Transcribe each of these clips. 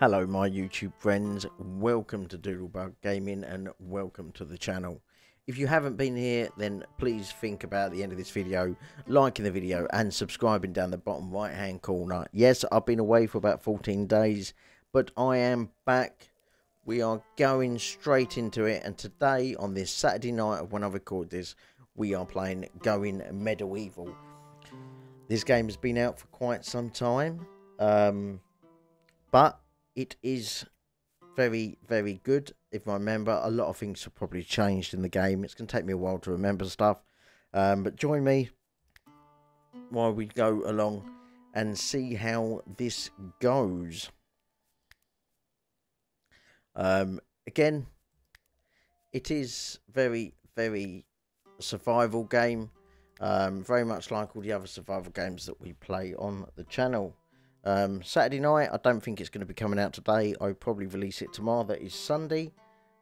Hello my YouTube friends, welcome to Doodlebug Gaming and welcome to the channel. If you haven't been here then please think about the end of this video, liking the video and subscribing down the bottom right hand corner. Yes I've been away for about 14 days but I am back. We are going straight into it and today on this Saturday night of when I record this we are playing Going Medieval. This game has been out for quite some time um, but it is very, very good. If I remember, a lot of things have probably changed in the game. It's going to take me a while to remember stuff. Um, but join me while we go along and see how this goes. Um, again, it is very, very survival game. Um, very much like all the other survival games that we play on the channel. Um, Saturday night, I don't think it's going to be coming out today. I'll probably release it tomorrow. That is Sunday.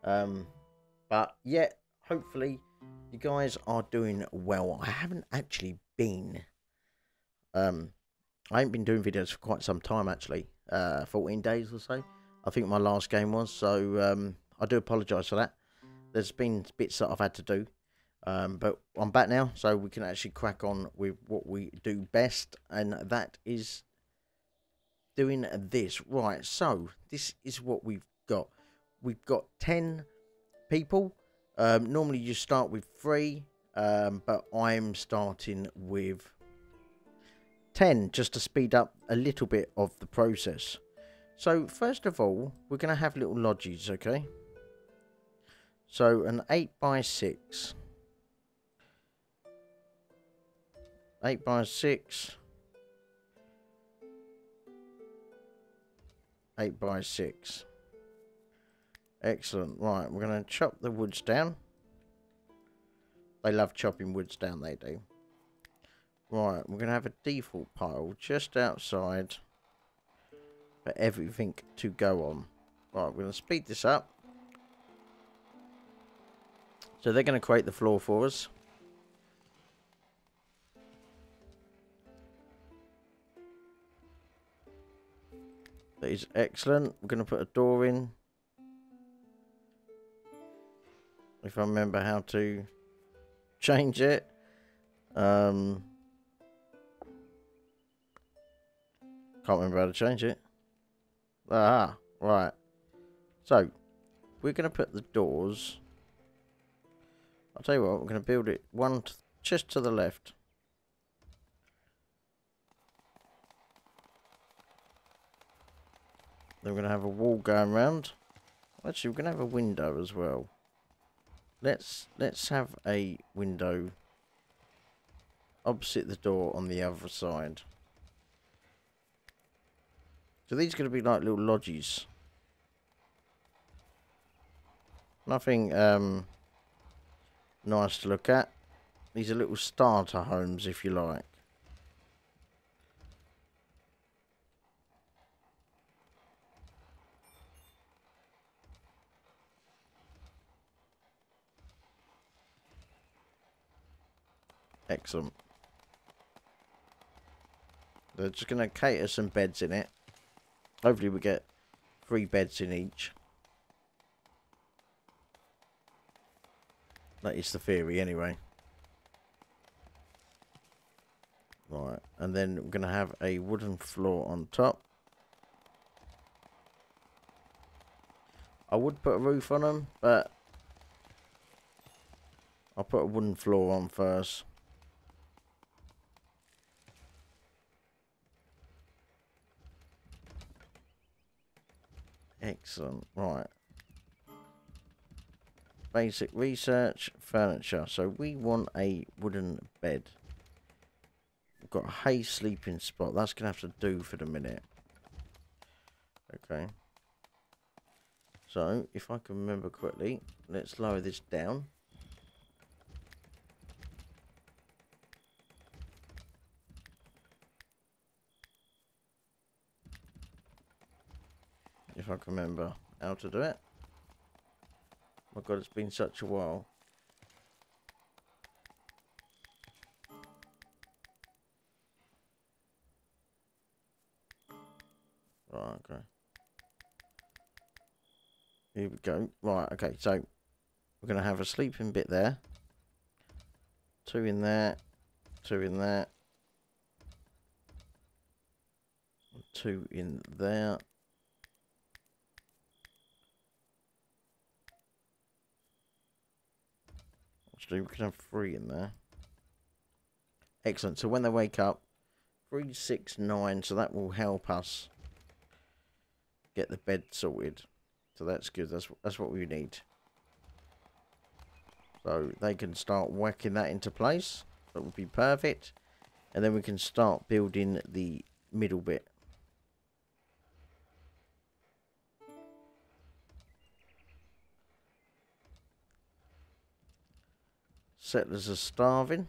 Um, but yeah, hopefully you guys are doing well. I haven't actually been. Um, I haven't been doing videos for quite some time actually. Uh, 14 days or so. I think my last game was. So um, I do apologise for that. There's been bits that I've had to do. Um, but I'm back now, so we can actually crack on with what we do best, and that is doing this. Right, so this is what we've got. We've got 10 people. Um, normally you start with three, um, but I'm starting with 10 just to speed up a little bit of the process. So first of all, we're going to have little lodges, okay? So an 8 by 6 8 by 6 8 by 6 Excellent. Right, we're going to chop the woods down. They love chopping woods down, they do. Right, we're going to have a default pile just outside for everything to go on. Right, we're going to speed this up. So they're going to create the floor for us. That is excellent. We're going to put a door in. If I remember how to change it. Um, can't remember how to change it. Ah, right. So, we're going to put the doors. I'll tell you what, we're going to build it one just to the left. Then we're going to have a wall going round. Actually, we're going to have a window as well. Let's let's have a window opposite the door on the other side. So these are going to be like little lodges. Nothing um, nice to look at. These are little starter homes, if you like. Excellent. They're just going to cater some beds in it. Hopefully we get three beds in each. That is the theory anyway. Right, and then we're going to have a wooden floor on top. I would put a roof on them, but I'll put a wooden floor on first. Excellent. Right. Basic research, furniture. So we want a wooden bed. We've got a hay sleeping spot. That's going to have to do for the minute. Okay. So, if I can remember correctly, let's lower this down. If I can remember how to do it. My god, it's been such a while. Right, okay. Here we go. Right, okay, so we're going to have a sleeping bit there. Two in there. Two in there. Two in there. We can have three in there. Excellent. So when they wake up, three, six, nine. So that will help us get the bed sorted. So that's good. That's that's what we need. So they can start whacking that into place. That would be perfect. And then we can start building the middle bit. Settlers are starving.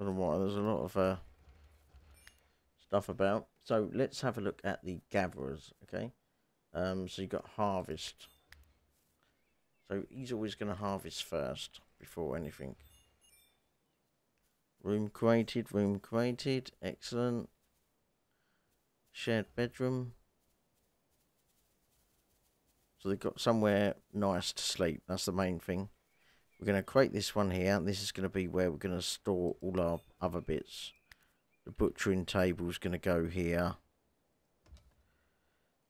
I don't know why, there's a lot of uh, stuff about. So let's have a look at the gatherers, okay? Um, so you've got harvest. So he's always going to harvest first before anything. Room created, room created, excellent. Shared bedroom. So they've got somewhere nice to sleep. That's the main thing. We're going to create this one here. This is going to be where we're going to store all our other bits. The butchering table is going to go here.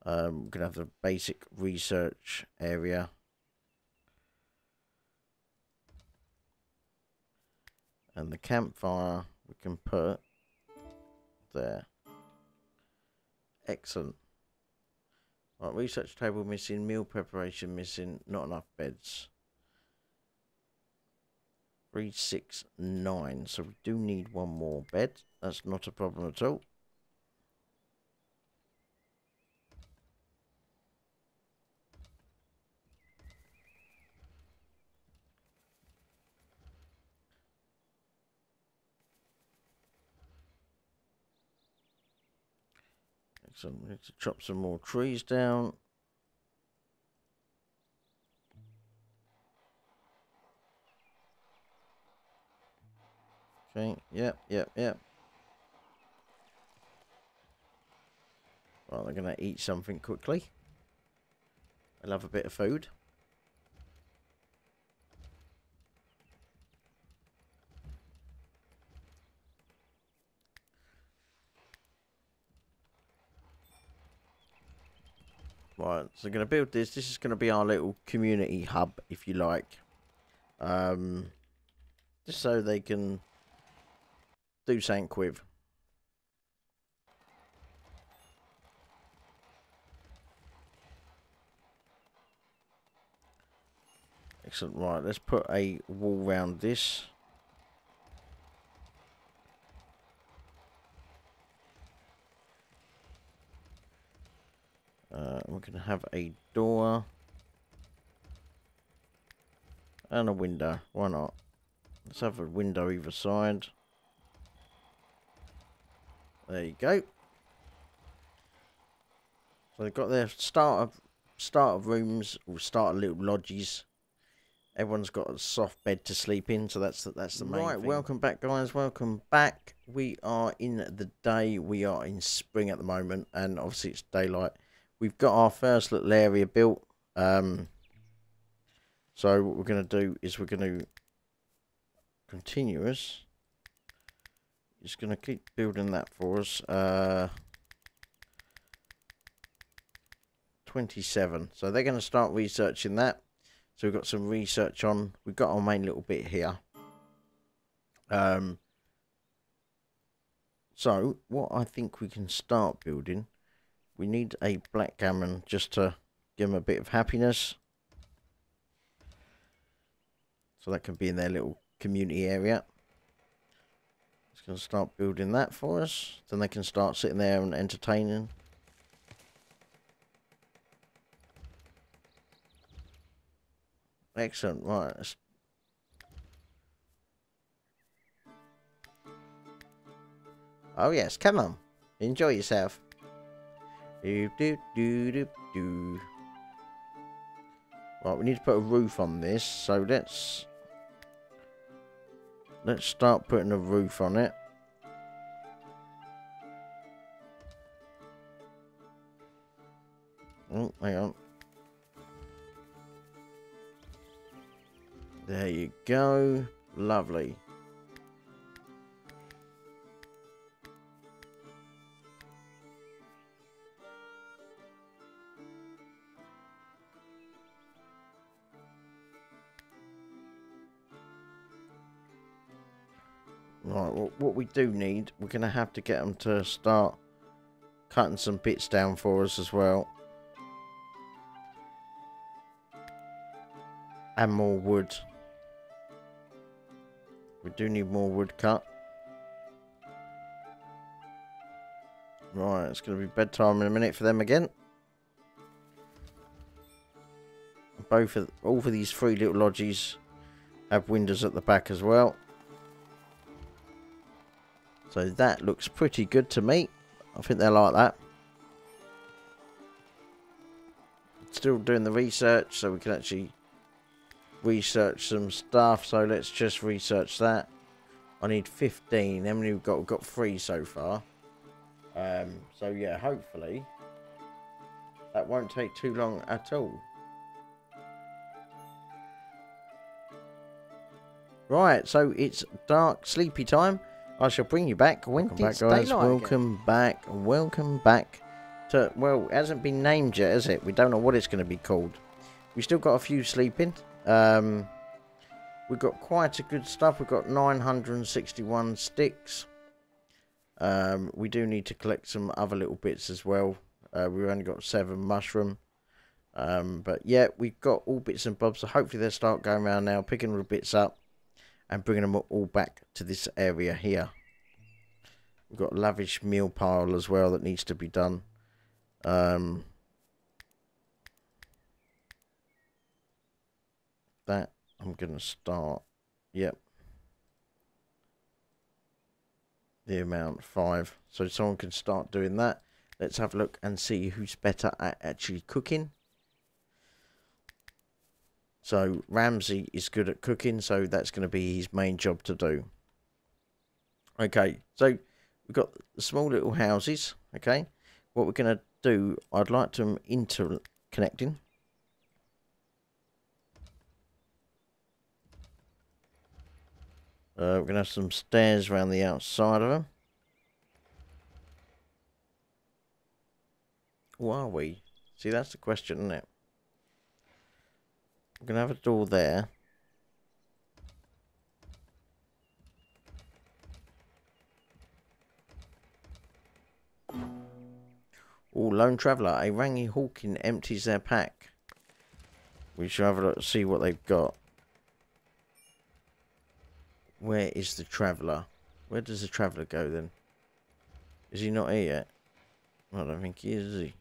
Um, we're going to have the basic research area. And the campfire we can put there. Excellent. Research table missing, meal preparation missing, not enough beds. Three, six, nine. So we do need one more bed. That's not a problem at all. Excellent. We need to chop some more trees down. Okay, yep, yep, yep. Well, they're going to eat something quickly. I love a bit of food. Right, so going to build this. This is going to be our little community hub, if you like. Um, just so they can do something with. Excellent. Right, let's put a wall round this. Uh, we're going to have a door. And a window. Why not? Let's have a window either side. There you go. So they've got their start of start of rooms or start of little lodges. Everyone's got a soft bed to sleep in, so that's the, that's the main right. Thing. Welcome back, guys. Welcome back. We are in the day. We are in spring at the moment, and obviously it's daylight. We've got our first little area built. Um, so what we're going to do is we're going to continuous just going to keep building that for us. Uh, 27. So they're going to start researching that. So we've got some research on. We've got our main little bit here. Um, so what I think we can start building, we need a backgammon just to give them a bit of happiness. So that can be in their little community area It's going to start building that for us. Then they can start sitting there and entertaining. Excellent. Right. Oh yes, come on. Enjoy yourself. Right, we need to put a roof on this, so let's let's start putting a roof on it. Oh, hang on. There you go. Lovely. Right, well, what we do need, we're going to have to get them to start cutting some bits down for us as well. And more wood. We do need more wood cut. Right, it's going to be bedtime in a minute for them again. Both of all of these three little lodges have windows at the back as well. So that looks pretty good to me. I think they like that. Still doing the research so we can actually research some stuff. So let's just research that. I need 15. How many we've got? We've got three so far. Um, so yeah, hopefully that won't take too long at all. Right, so it's dark, sleepy time. I shall bring you back. Welcome back, guys. Welcome again. back. Welcome back to, well, it hasn't been named yet, has it? We don't know what it's going to be called. We still got a few sleeping. Um, we've got quite a good stuff. We've got 961 sticks. Um, we do need to collect some other little bits as well. Uh, we've only got seven mushroom. Um, but yeah, we've got all bits and bobs. So hopefully they'll start going around now, picking the bits up and bringing them all back to this area here. We've got a lavish meal pile as well that needs to be done. Um, that I'm going to start. Yep. The amount five. So someone can start doing that. Let's have a look and see who's better at actually cooking. So Ramsey is good at cooking, so that's going to be his main job to do. Okay, so we've got small little houses. Okay, what we're going to do, I'd like them interconnecting. Uh, we're going to have some stairs around the outside of them. Who are we? See, that's the question, isn't it? We're going to have a door there. Oh, Lone Traveller. A Rangi Hawking empties their pack. We should have a look see what they've got. Where is the Traveller? Where does the Traveller go then? Is he not here yet? I don't think he is, is he?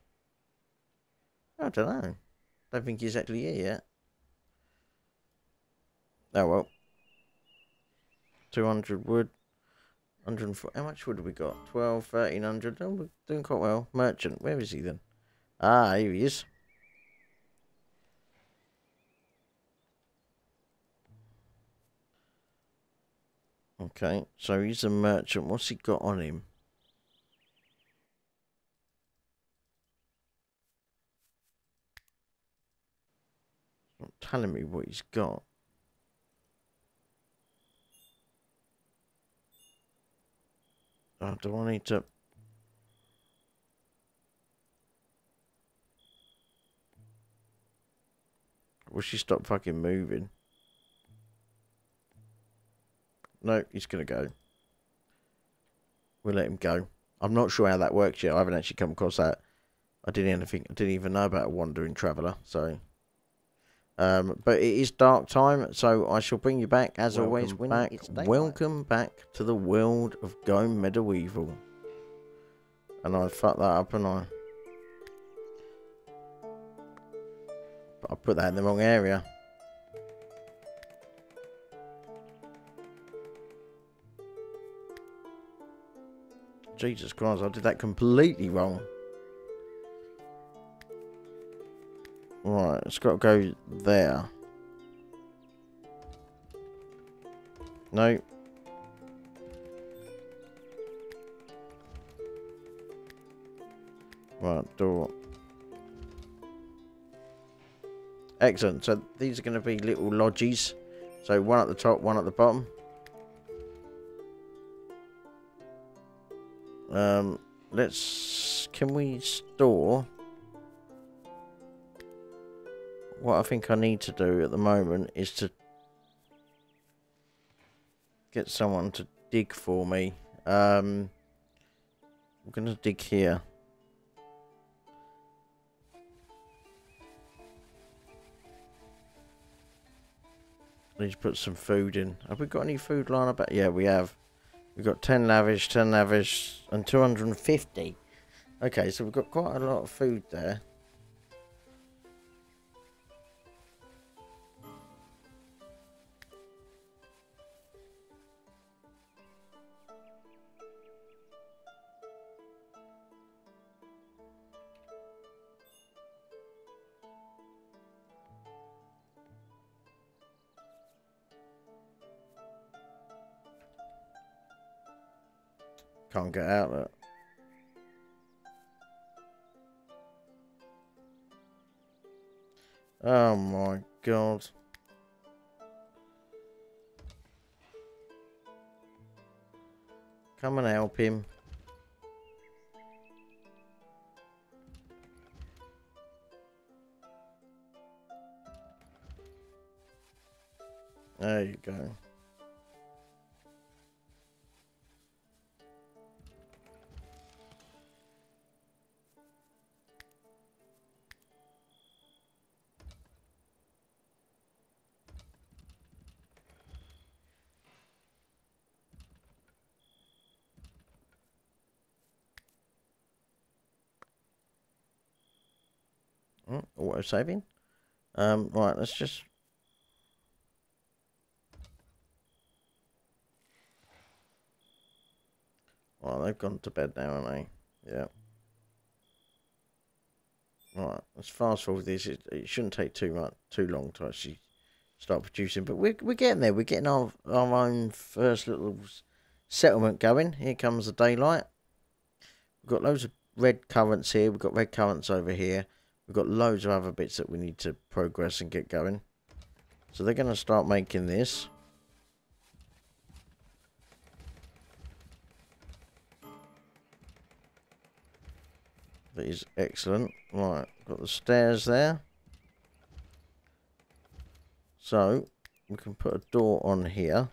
I don't know. I don't think he's actually here yet. Oh well. 200 wood. 104. How much wood have we got? 12, 1300. Oh, we're doing quite well. Merchant. Where is he then? Ah, here he is. Okay, so he's a merchant. What's he got on him? Not telling me what he's got. Oh, do I need to... Will she stop fucking moving? No, he's going to go. We'll let him go. I'm not sure how that works yet. I haven't actually come across that. I didn't anything. I didn't even know about a wandering traveller. So, um, but it is dark time, so I shall bring you back as welcome always. Back, welcome back to the world of Go Medieval. And I fucked that up, and I I put that in the wrong area. Jesus Christ, I did that completely wrong. Right, it's got to go there. No. Right, door. Excellent. So these are going to be little lodges. So one at the top, one at the bottom. Um, let's... Can we store... What I think I need to do at the moment is to get someone to dig for me. Um, I'm going to dig here. I need to put some food in. Have we got any food lying about? Yeah, we have. We've got 10 lavish, 10 lavish, and 250. Okay, so we've got quite a lot of food there. Can't get out of it. Oh my god. Come and help him. There you go. Mm, auto saving. Um, right, let's just. Well, they've gone to bed now, haven't they? Yeah. Right, let's fast forward this. It, it shouldn't take too much, too long to actually start producing, but we're we're getting there. We're getting our our own first little settlement going. Here comes the daylight. We've got loads of red currants here. We've got red currants over here. We've got loads of other bits that we need to progress and get going. So they're going to start making this. That is excellent. Right, got the stairs there. So, we can put a door on here.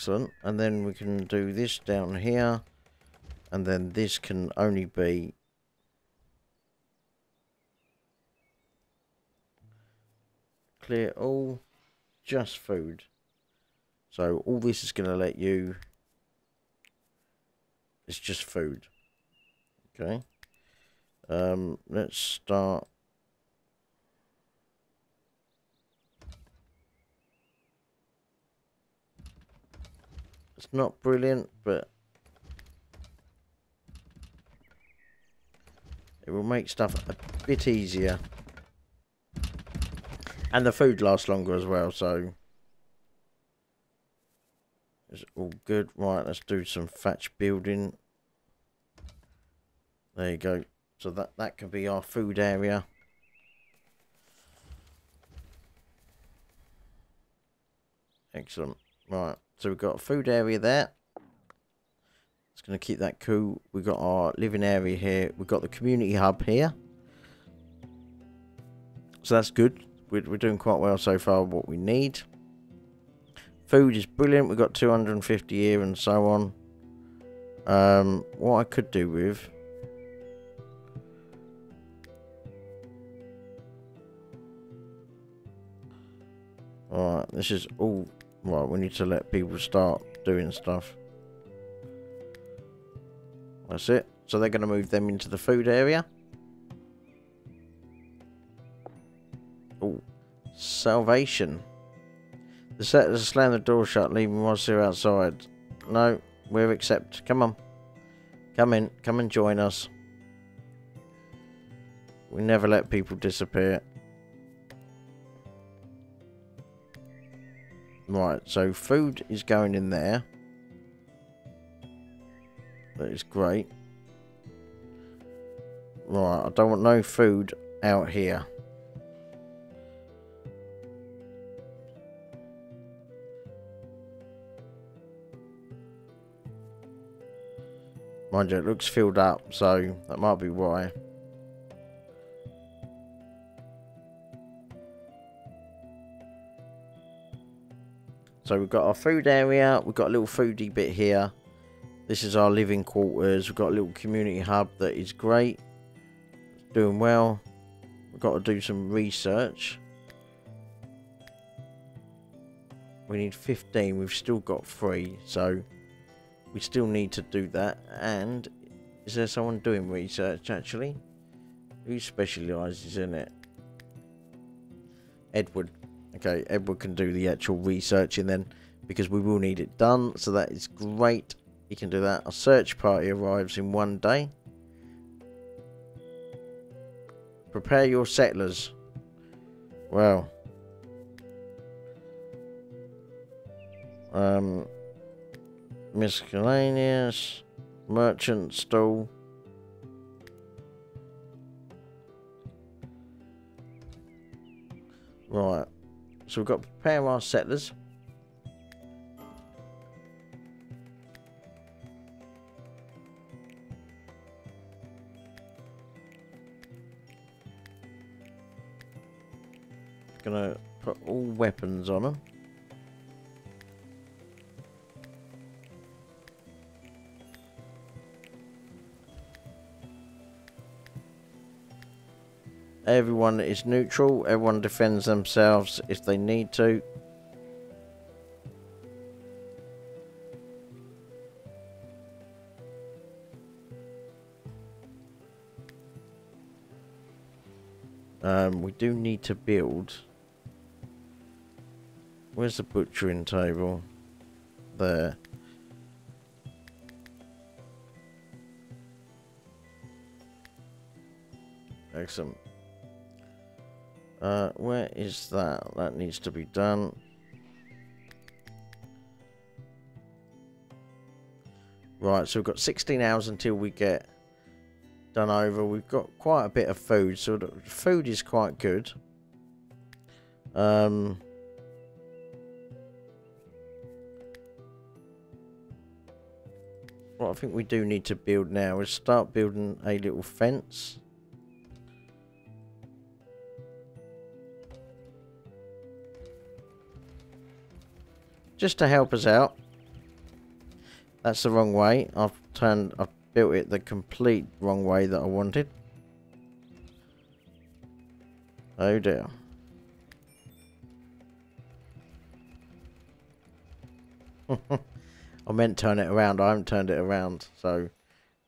Excellent. And then we can do this down here. And then this can only be... Clear all. Just food. So all this is going to let you... It's just food. Okay. Um, let's start It's not brilliant, but it will make stuff a bit easier. And the food lasts longer as well, so it's all good. Right, let's do some thatch building. There you go. So that, that can be our food area. Excellent. Right. So we've got a food area there. It's going to keep that cool. We've got our living area here. We've got the community hub here. So that's good. We're, we're doing quite well so far what we need. Food is brilliant. We've got 250 here and so on. Um, what I could do with... Alright, this is all Right, we need to let people start doing stuff. That's it. So they're going to move them into the food area. Oh, salvation. The settlers slam the door shut, leaving Monsieur outside. No, we're accept. Come on. Come in. Come and join us. We never let people disappear. Right, so food is going in there. That is great. Right, I don't want no food out here. Mind you, it looks filled up, so that might be why. So we've got our food area, we've got a little foodie bit here. This is our living quarters. We've got a little community hub that is great. Doing well. We've got to do some research. We need 15. We've still got three. So we still need to do that. And is there someone doing research actually? Who specialises in it? Edward. Okay, Edward can do the actual researching then because we will need it done. So that is great. You can do that. A search party arrives in one day. Prepare your settlers. Well. Um, miscellaneous. Merchant stall. Right. So we've got to prepare our settlers. Gonna put all weapons on them. Everyone is neutral. Everyone defends themselves if they need to. Um, we do need to build Where's the butchering table? There. Excellent. Uh, where is that? That needs to be done. Right, so we've got 16 hours until we get done over. We've got quite a bit of food, so the food is quite good. Um, what I think we do need to build now is start building a little fence. Just to help us out. That's the wrong way. I've turned, I've built it the complete wrong way that I wanted. Oh dear. I meant turn it around. I haven't turned it around. So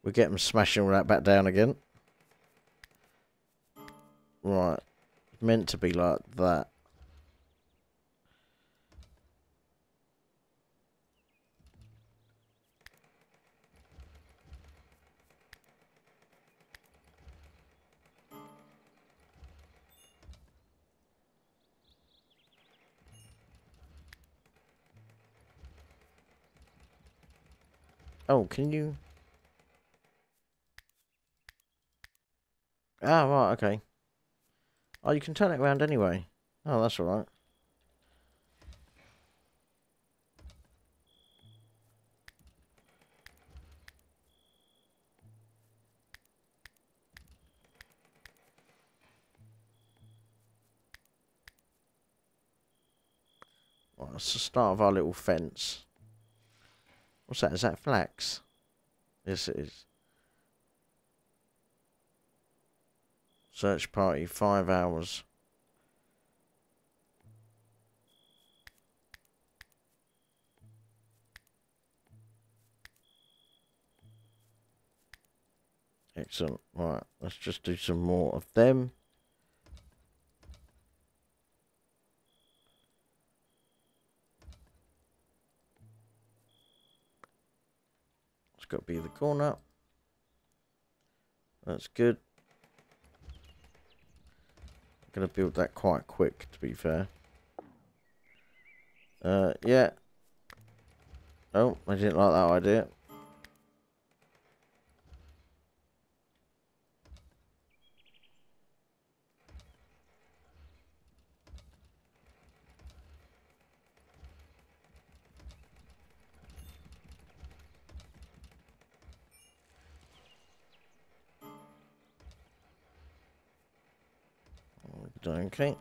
we get them smashing all that back down again. Right. Meant to be like that. Oh, can you... Ah, right, okay. Oh, you can turn it around anyway. Oh, that's alright. Well, that's the start of our little fence. What's that? Is that flax? Yes, it is. Search party, five hours. Excellent. Right, let's just do some more of them. Got to be the corner. That's good. going to build that quite quick, to be fair. Uh, yeah. Oh, I didn't like that idea. Okay.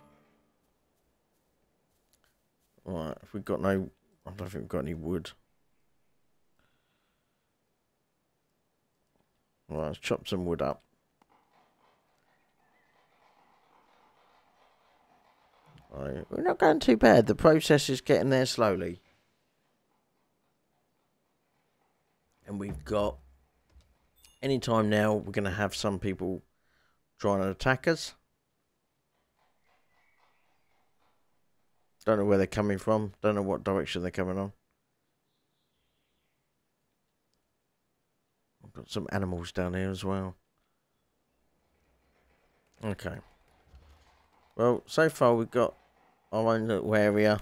Right, if we've got no... I don't think we've got any wood. Right, let's chop some wood up. Right, we're not going too bad. The process is getting there slowly. And we've got... Anytime now, we're going to have some people trying to attack us. Don't know where they're coming from. Don't know what direction they're coming on. I've got some animals down here as well. Okay. Well, so far we've got our own little area.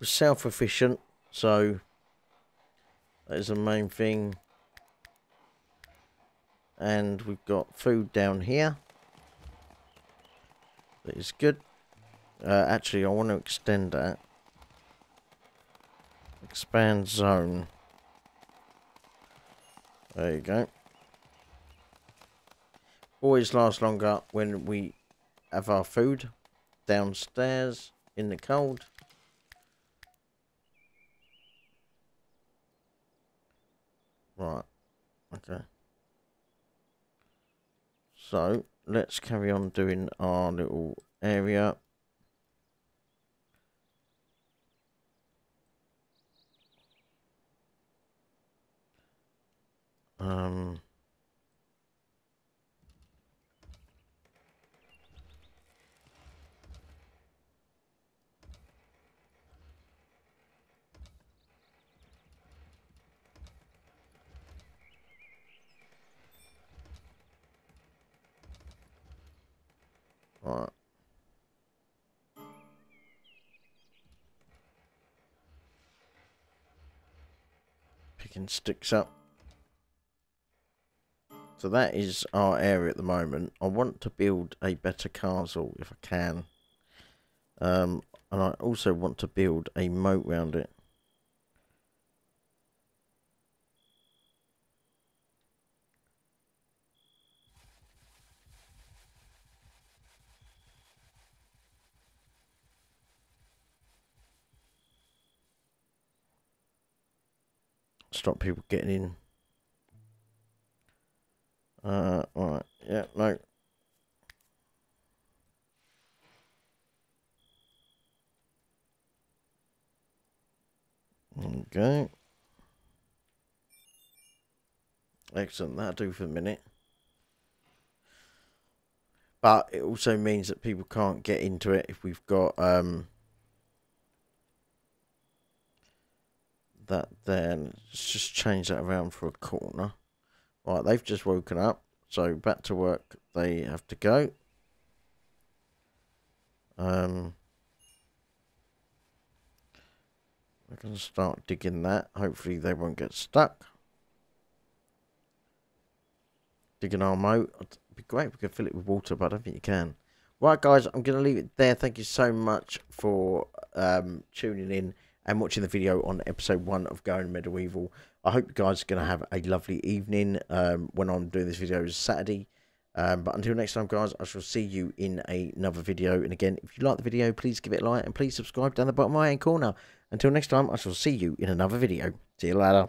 We're self-efficient, so that is the main thing. And we've got food down here. That is good. Uh, actually, I want to extend that. Expand zone. There you go. Always lasts longer when we have our food downstairs in the cold. Right. Okay. So, let's carry on doing our little area. Um, Right. Picking sticks up. So that is our area at the moment. I want to build a better castle if I can. Um, and I also want to build a moat around it. Stop people getting in. Uh, alright, yeah, no. Okay. Excellent, that'll do for a minute. But it also means that people can't get into it if we've got um, that then. Let's just change that around for a corner. Right, they've just woken up, so back to work they have to go. Um, going to start digging that. Hopefully they won't get stuck. Digging our moat. It'd be great if we could fill it with water, but I don't think you can. Right, guys, I'm going to leave it there. Thank you so much for um, tuning in and watching the video on episode one of Going Medieval. I hope you guys are going to have a lovely evening um, when I'm doing this video is Saturday. Um, but until next time, guys, I shall see you in another video. And again, if you like the video, please give it a like and please subscribe down the bottom right hand corner. Until next time, I shall see you in another video. See you later.